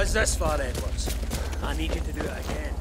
How's this far, Edwards? I need you to do it again.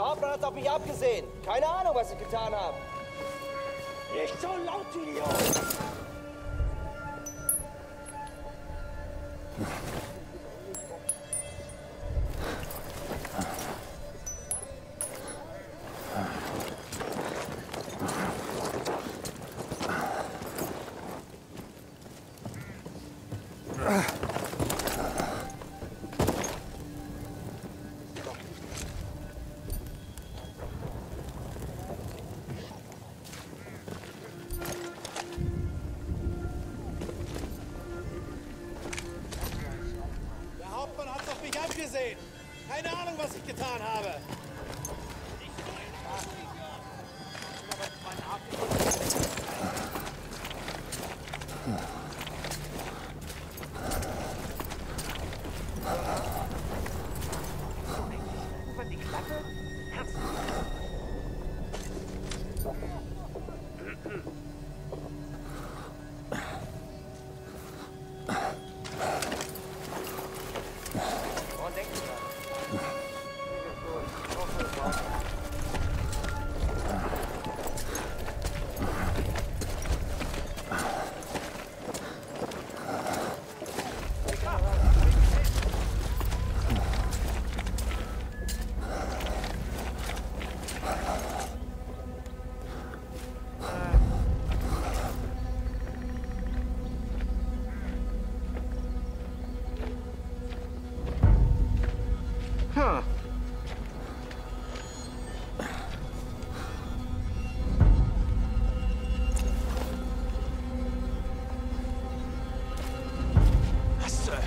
Der Hauptmann hat auf mich abgesehen. Keine Ahnung, was ich getan habe. Nicht so laut, Idiot! getan habe.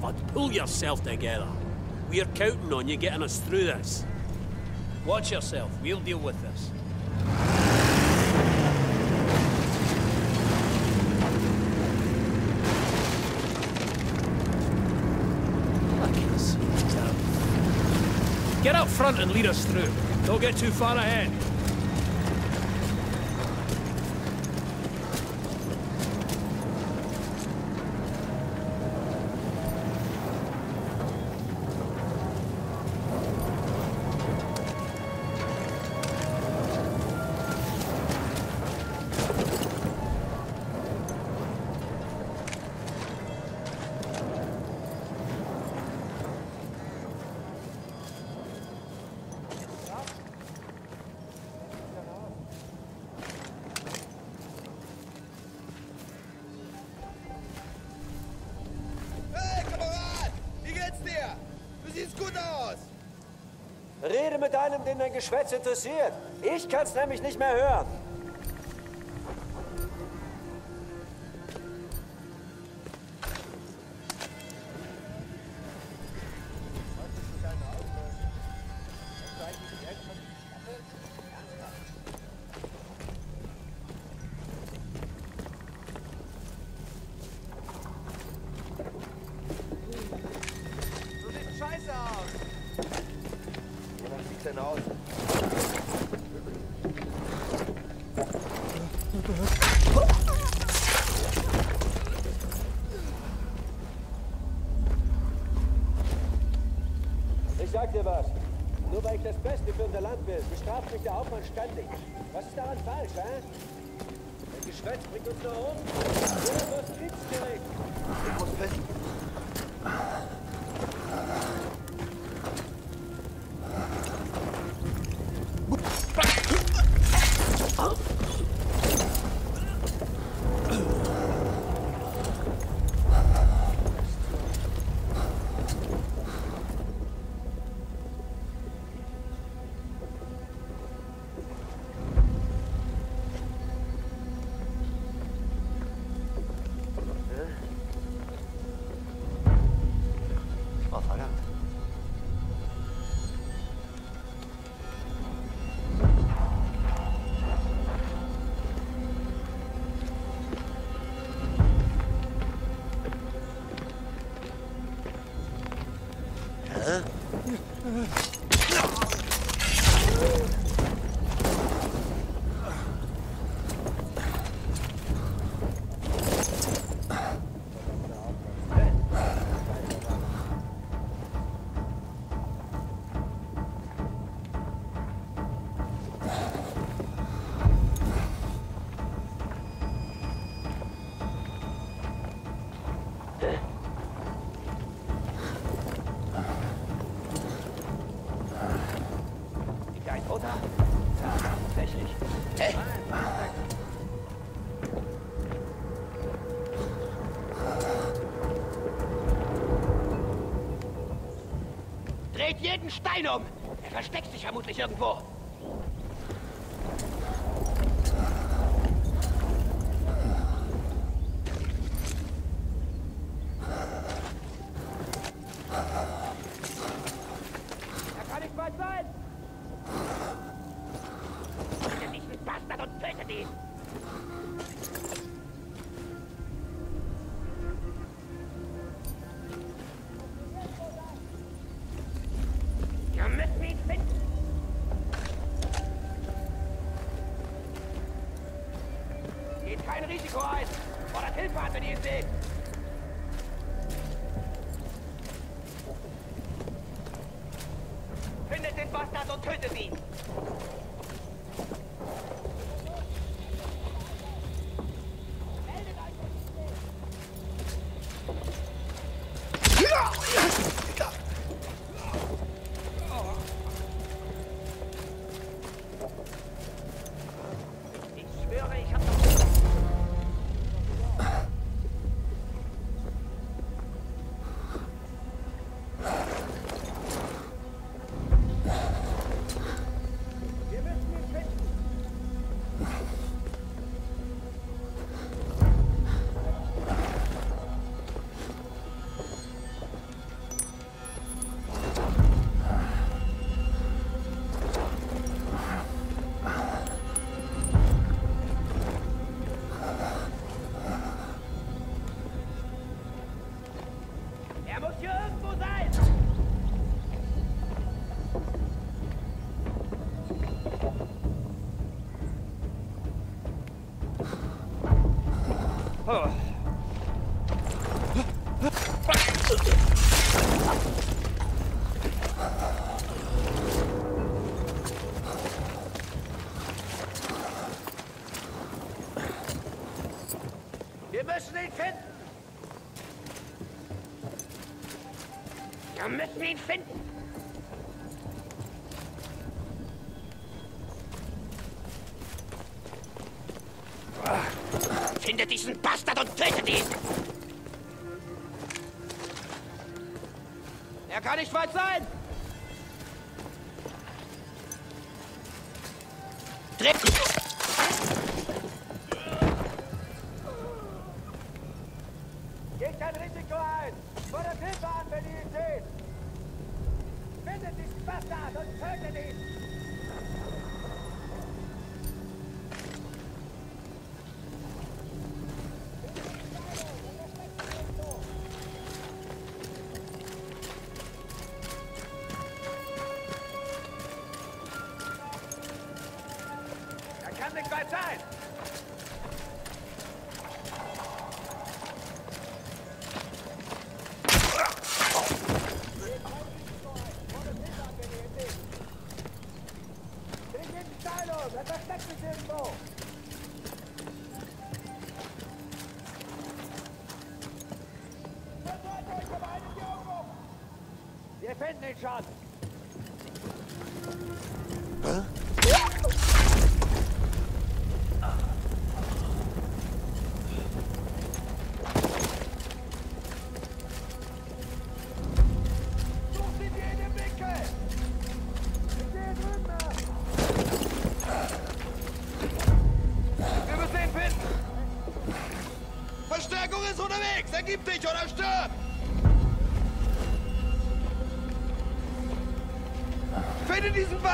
But pull yourself together. We're counting on you getting us through this. Watch yourself. We'll deal with this. Get up front and lead us through. Don't get too far ahead. Rede mit einem, den dein Geschwätz interessiert. Ich kann's nämlich nicht mehr hören. Wonach sieht's denn aus? Ich sag dir was. Nur weil ich das Beste für unser Land will, bestraft mich der Hauptmann ständig. Was ist daran falsch, hä? Das Geschwätz bringt uns nur um. Oder wirst kriegsgerecht. Ich muss pissen. Tatsächlich. Hey! Dreht jeden Stein um! Er versteckt sich vermutlich irgendwo. Er kann nicht weit sein! Findet diesen Ihn! Wir müssen ihn finden! Geht kein Risiko ein! Fordert Hilfe an, wenn ihr ihn seht! Findet den Bastard und tötet ihn! Wir müssen ihn finden! Findet diesen Bastard und tötet ihn! Er kann nicht weit sein! Fordert Hilfe an, wenn ihr ihn seht! Findet diesen Bastard und tötet ihn! Wir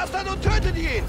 Bastard und tötet ihn!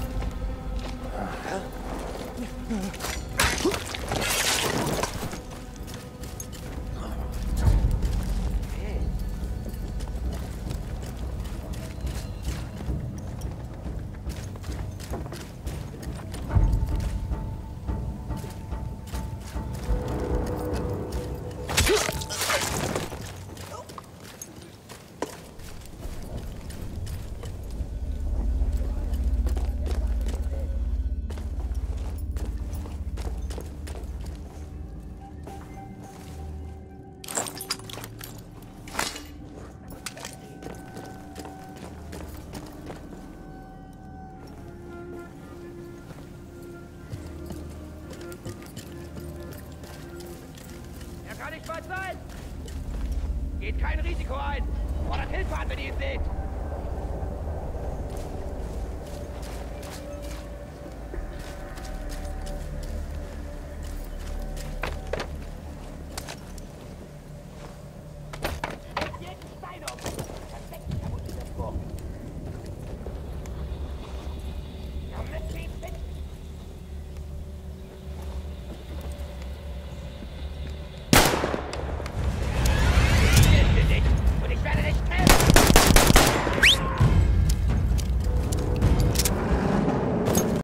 Kein Risiko ein! Fordert Hilfe an, wenn ihr ihn seht!